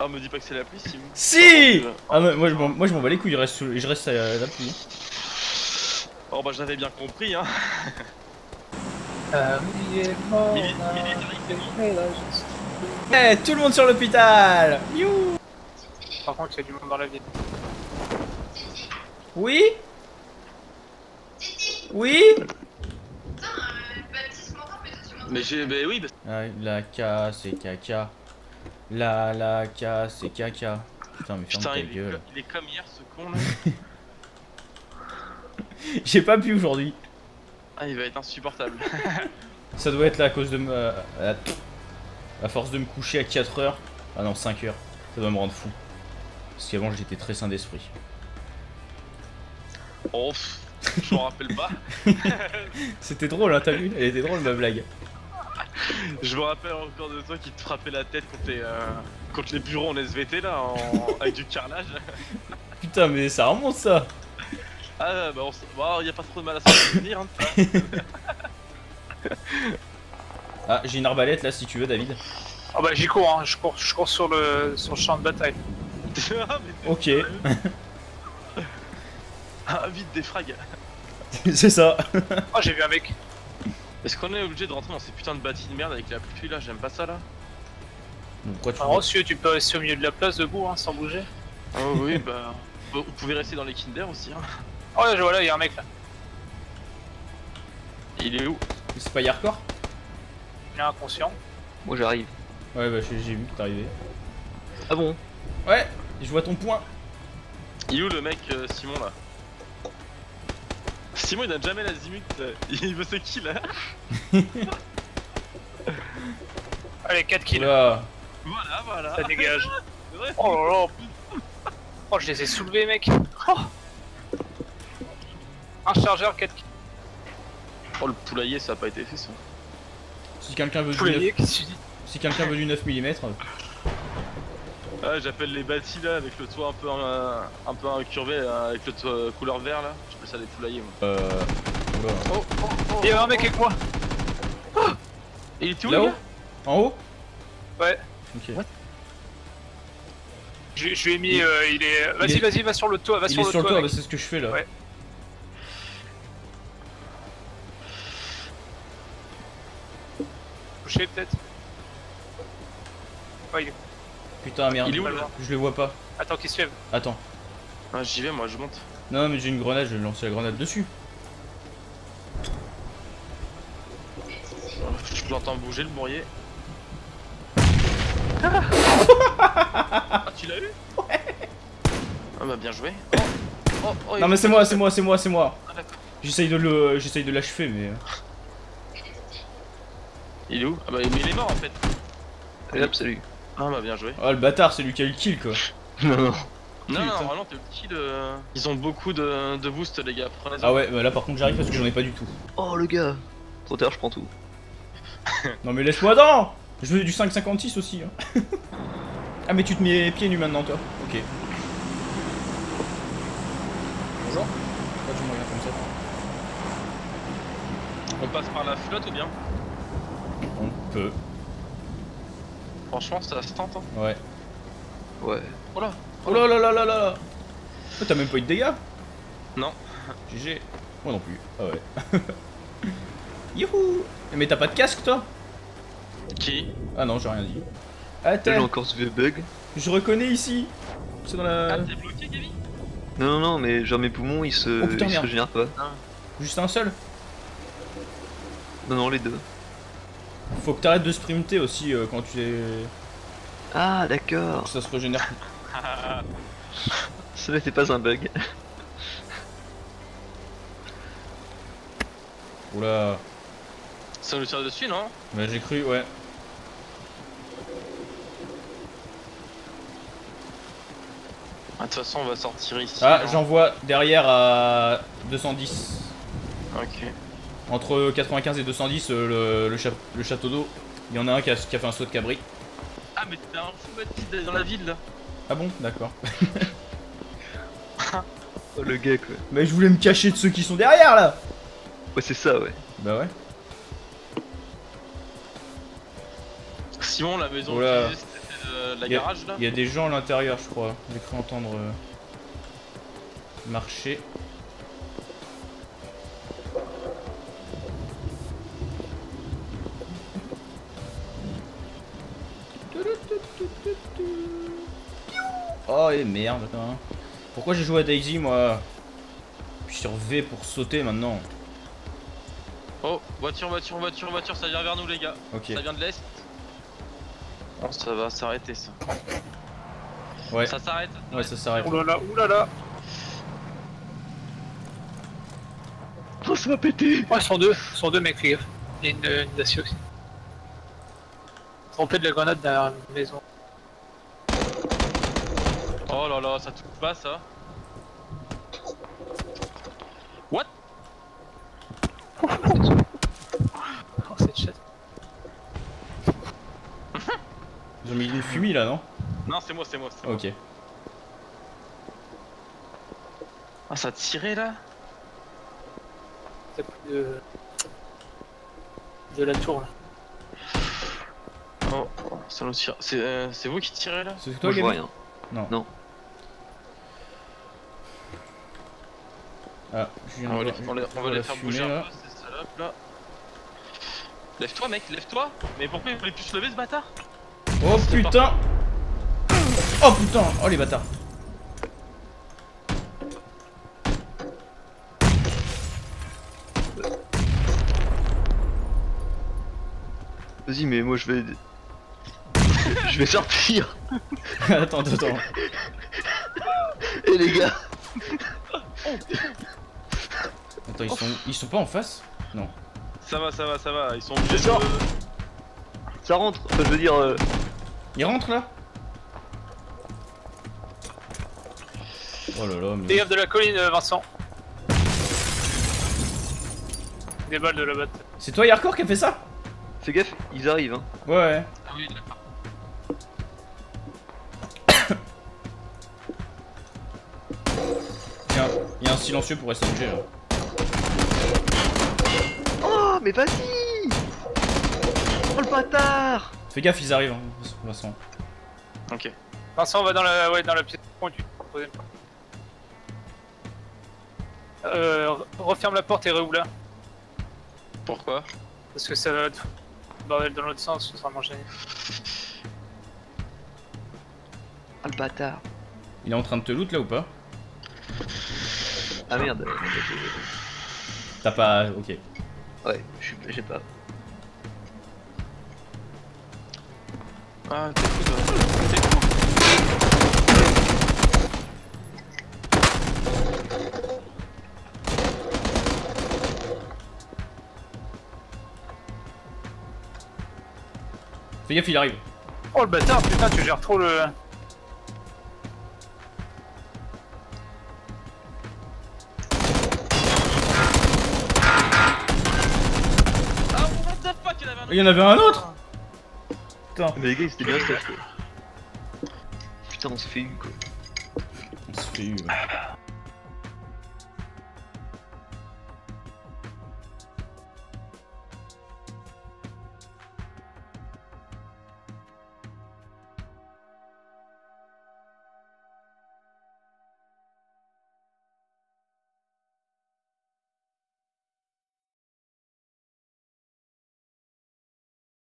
Ah, me dis pas que c'est la pluie, Simon. Si Ah, mais moi je m'en moi, je m'en bats les couilles, je reste, sous- je reste à la pluie. Oh, bah, j'avais bien compris, hein. Eh, tout le monde sur l'hôpital You Par contre, il y a du monde dans la ville. Oui Oui Mais j'ai. Bah oui, bah. Ah, La K, c'est caca. La la K, c'est caca. Putain, mais ferme Putain, ta il est, gueule. comme, il est comme hier, ce con là. J'ai pas pu aujourd'hui. Ah, il va être insupportable. Ça doit être là à cause de me. à- à- force de me coucher à 4 heures. Ah non, 5 heures. Ça doit me rendre fou. Parce qu'avant j'étais très sain d'esprit. Oh, je m'en rappelle pas. C'était drôle, hein, t'as vu? Elle était drôle ma blague. Je me rappelle encore de toi qui te frappait la tête contre les, euh, contre les bureaux en SVT là, en- avec du carrelage. Putain, mais ça remonte ça Ah, bah, on s- bah, y a pas trop de mal à s'en souvenir. Hein. Ah, j'ai une arbalète là si tu veux, David. Ah bah j'y cours, hein. je cours, je cours sur le, sur le champ de bataille. Ah, Ok, Ah, vite des frags. c'est ça. Oh j'ai vu un mec. Est-ce qu'on est obligé de rentrer dans ces putains de bâtis de merde avec la pluie là J'aime pas ça là. Pourquoi tu si tu peux rester au milieu de la place debout, hein, sans bouger. Oh oui, bah. Vous pouvez rester dans les Kinder aussi. Hein. Oh là, je vois là, il y a un mec là. Il est où? C'est pas hardcore Il est inconscient. Moi j'arrive. Ouais, bah j'ai j'ai vu que t'arrivais. Ah bon? Ouais, je vois ton point. Il est où le mec euh, Simon là? Simon il donne jamais l'azimut, euh, il veut ses kills là. Allez, 4 kills, Oula. Voilà, voilà. ça dégage. C'est vrai, Oh là là. Oh, je les ai soulevés, mec. Oh. Un chargeur, 4 kills. Oh le poulailler ça a pas été fait ça. Si quelqu'un veut, du Poulailler, 9... qu'est-ce que tu dis si quelqu'un veut du 9 mm, Ah j'appelle les bâtis là avec le toit un peu euh, un peu incurvé là, avec le toit couleur vert là. J'appelle ça des poulaillers moi. euh. Oula. Oh oh oh Il y a un mec avec moi. Et il était où Là-haut gars? En haut? Ouais. Ok. Je, je lui ai mis, euh, il est. Il Vas-y, est- vas-y, va sur le toit, va Il sur est le sur le toit. bah, c'est ce que je fais là. Ouais. Touché peut-être. Ouais, il est- Putain, merde. Il est où, là Je le vois pas. Attends, qu'il se lève. Attends. Ah j'y vais moi je monte. Non, mais j'ai une grenade, je vais lancer la grenade dessus. Je l'entends bouger le bourrier. ah tu l'as eu Ouais Ah bah bien joué. Oh, oh, oh, Non, mais c'est moi, c'est moi, c'est moi, c'est moi. Ah. J'essaye de le, j'essaye de l'achever, mais. euh, Il est où? Ah bah mais il est mort en fait. Allez hop, salut. Ah bah bien joué. Oh, le bâtard, c'est lui qui a eu le kill quoi. Non, non. Non, non, vraiment, t'es le kill. euh, Ils ont beaucoup de, de boost, les gars. Prenez Ah ouais, bah là par contre j'arrive parce que j'en ai pas du tout. Oh le gars Trop tard, je prends tout. Non, mais laisse-moi dans Je veux du 5,56 aussi. Hein. ah, mais tu te mets pieds nus maintenant, toi Ok. Bonjour. Pourquoi tu me regardes comme ça? On passe par la flotte ou bien? On peut. Franchement, ça se tente. Hein. Ouais. Ouais. Oh là Oh là là là là là Oh, T'as même pas eu de dégâts? Non. GG. Moi non plus. Ah ouais. Youhou Mais t'as pas de casque toi? Qui? Ah non, j'ai rien dit. Là j'ai Attends, encore ce vieux bug? je reconnais ici. C'est dans Ah, la. t'es bloqué, Non, non, non, mais genre mes poumons ils se, Oh, putain, ils se régénèrent pas. Juste un seul? Non, non, les deux. Faut que t'arrêtes de sprinter aussi euh, quand tu es. Ah, d'accord. Ça se régénère. Ça n'était pas un bug. Oula. Ça nous tire dessus, non? Bah j'ai cru, ouais. Ah, de toute façon, on va sortir ici. Ah, j'en vois derrière à 210. Ok. Entre 95 et 210, euh, le, le, cha- le château d'eau. Il y en a un qui a, qui a fait un saut de cabri. Ah, mais t'es un fou, Baptiste, d'aller dans la ville là. Ah bon? D'accord. Oh, le gars quoi. Mais je voulais me cacher de ceux qui sont derrière là Ouais, c'est ça, ouais. Bah ouais. Simon, la maison Oula. utilisée, c'était de la Y a- garage là? Il y a des gens à l'intérieur, je crois. J'ai cru entendre euh, marcher. Oh et merde. putain. Pourquoi j'ai joué à Daisy moi Je suis sur V pour sauter maintenant. Oh, voiture, voiture, voiture, voiture, ça vient vers nous les gars. Ok. Ça vient de l'est. Oh, ça va s'arrêter ça. Ouais. Ça s'arrête. Ouais ça s'arrête. Oulala, oulala. Oh, ça va péter Oh, ils sont deux, sont deux mecs, les gars. Il y a une, une Dacia aussi. Trompé de la grenade derrière la maison. Oh là là, ça touche pas ça. What? Oh, cette chatte. Ils ont mis une fumée là non? Non, c'est moi, c'est moi. c'est moi. Ok. Ah, ça a tiré là? Plus de. de la tour là. Oh, oh, ça nous tire. C'est euh, c'est vous qui tirez là? C'est toi je vois Gabi Ah, je viens On va les, on les- je on va les faire bouger un là. peu, ces salopes là. Lève-toi mec, lève-toi. Mais pourquoi il voulait plus se lever ce bâtard? Oh putain. Oh putain. Oh les bâtards. Vas-y, mais moi je vais. je vais sortir Attends, attends, attends. Eh les gars Attends, ils sont, ils sont pas en face? Non. Ça va, ça va, ça va, ils sont obligés de... Sors. Ça rentre Enfin, je veux dire. euh, Ils rentrent là? Oh là là, mais... Dégage de la colline, euh, Vincent. Des balles de la batte. C'est toi Yarkor qui a fait ça? Fais gaffe, ils arrivent hein. Ouais, ouais. Ah oui, d'accord. Tiens, il y a un silencieux pour SMG là. Oh, mais vas-y Oh le bâtard Fais gaffe, ils arrivent, hein, Vincent. Ok. Vincent, on va dans la, ouais, dans la pièce pointue. Euh, re- referme la porte et réouvre là. Pourquoi? Parce que ça va être bordel dans l'autre sens, ce sera gêné. Ah le bâtard Il est en train de te loot là ou pas? Ah merde T'as pas... Ok. Ouais, je suis- j'ai pas. Ah, t'es fou toi. T'es fou Fais gaffe, il arrive. Oh le bâtard, putain, tu gères trop le. Il y en avait un autre Putain. Mais les gars, ils étaient bien stuff quoi. Putain, on se fait eu quoi. On se fait eu. ouais.